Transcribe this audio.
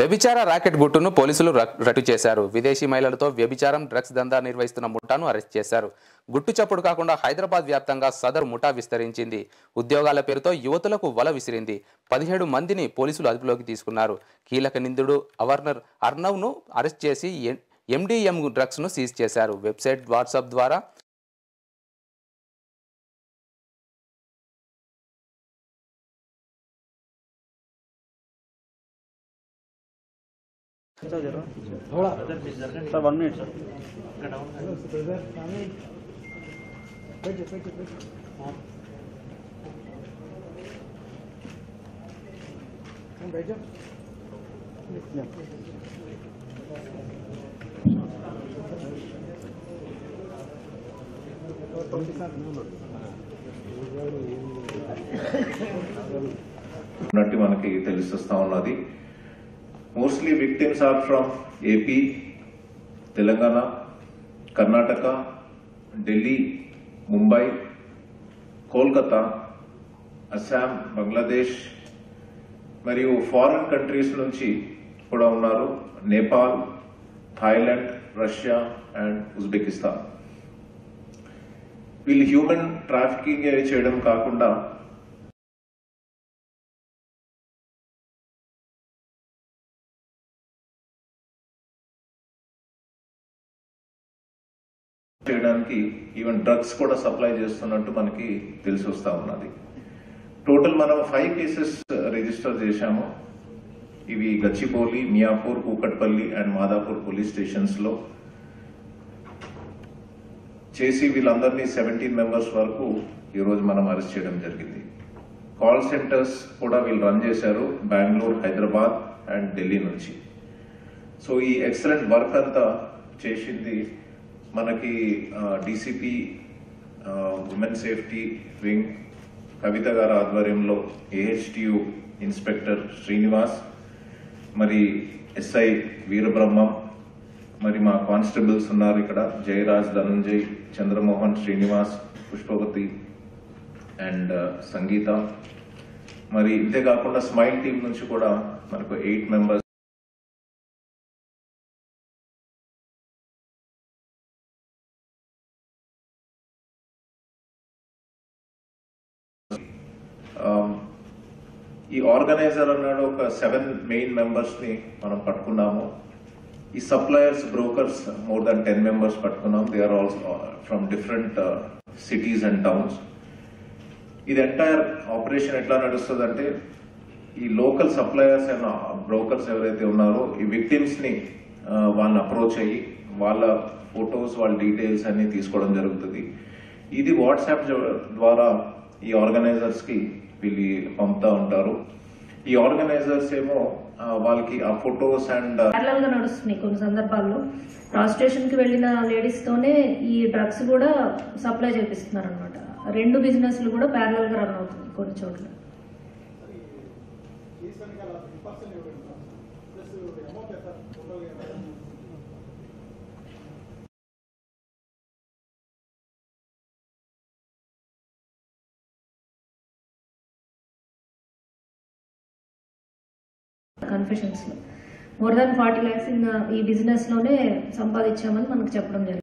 వ్యభిచార రాకెట్ గుట్టును పోలీసులు ర- రట్టు చేశారు. విదేశీ మహిళలతో వ్యభిచారం డ్రగ్స్ దందా నిర్వహిస్తున్న ముఠాను అరెస్ట్ చేశారు. గుట్టు చప్పుడు కాకుండా హైదరాబాద్ వ్యాప్తంగా సదరు ముఠా విస్తరించింది. ఉద్యోగాల పేరుతో యువతులకు వల విసిరింది. పదిహేడు మందిని పోలీసులు అదుపులోకి తీసుకున్నారు. కీలక నిందితుడు అవర్నర్ అర్నవ్ను అరెస్ట్ చేసి ఎండిఎం డ్రగ్స్ను సీజ్ చేశారు. వెబ్సైట్ వాట్సాప్ ద్వారా సార్ వన్ మినిట్ ఉన్నట్టు మనకి తెలిసిస్తా ఉన్నది. Mostly victims are from AP Telangana Karnataka Delhi Mumbai Kolkata Assam Bangladesh మరియు ఫారిన్ కంట్రీస్ నుంచి కూడా ఉన్నారు. Nepal Thailand Russia and Uzbekistan వీళ్ళు హ్యూమన్ ట్రాఫికింగ్ చేయడం కాకుండా చేయడానికి ఈవెన్ డ్రగ్స్ కూడా సప్లై చేస్తున్నట్టు మనకి తెలిసి వస్తా ఉన్నది. టోటల్ మనం ఫైవ్ కేసెస్ రిజిస్టర్ చేశాము. ఇవి గచ్చిబౌలి మియాపూర్ కూకట్పల్లి అండ్ మాదాపూర్ పోలీస్ స్టేషన్స్లో. చేసి వీళ్ళందరినీ సెవెంటీన్ మెంబర్స్ వరకు ఈ రోజు మనం అరెస్ట్ చేయడం జరిగింది. కాల్ సెంటర్స్ కూడా వీళ్ళు రన్ చేశారు బెంగళూరు హైదరాబాద్ అండ్ ఢిల్లీ నుంచి. సో ఈ ఎక్సలెంట్ వర్క్ అంతా చేసింది మనకి DCP women safety wing Kavitha గారి ఆధ్వర్యంలో ఏహెచ్టియు ఇన్స్పెక్టర్ శ్రీనివాస్ మరి ఎస్ఐ వీరబ్రహ్మం మరి మా కానిస్టేబుల్స్ ఉన్నారు ఇక్కడ జయరాజ్ ధనంజయ్ చంద్రమోహన్ శ్రీనివాస్ పుష్పవతి అండ్ సంగీత మరి ఇంతే కాకుండా స్మైల్ టీం నుంచి కూడా మనకు ఎయిట్ మెంబర్స్ Um, ఈ ఆర్గనైజర్ అన్నాడు ఒక సెవెన్ మెయిన్ మెంబర్స్ని మనం పట్టుకున్నాము. ఈ suppliers brokers more than ten members పట్టుకున్నాం. They are also from different cities and towns ఇది ఎంటైర్ ఆపరేషన్ ఎట్లా నడుస్తుంది అంటే ఈ లోకల్ సప్లయర్స్ అండ్ బ్రోకర్స్ ఎవరైతే ఉన్నారో ఈ విక్టిమ్స్ని uh, వాళ్ళని అప్రోచ్ అయ్యి వాళ్ళ ఫొటోస్ వాళ్ళ డీటెయిల్స్ అన్ని తీసుకోవడం జరుగుతుంది. ఇది వాట్సాప్ ద్వారా ఈ ఆర్గనైజర్స్కి వీళ్ళు పంపుతా ఉంటారు. ఈ ఆర్గనైజర్స్ ఏమో వాళ్ళకి ఆ ఫొటోస్ అండ్ ప్యారలల్గా నడుస్తున్నాయి కొన్ని సందర్భాల్లో. ప్రాస్టిట్యూషన్కి వెళ్ళిన లేడీస్ తోనే ఈ డ్రగ్స్ కూడా సప్లై చేపిస్తున్నారు అనమాట రెండు బిజినెస్లు కూడా ప్యారలల్గా రన్ అవుతుంది కొన్ని చోట్ల. కన్ఫెషన్స్ లో. More than forty lakhs in ఈ బిజినెస్లోనే సంపాదించామని మనకు చెప్పడం జరిగింది.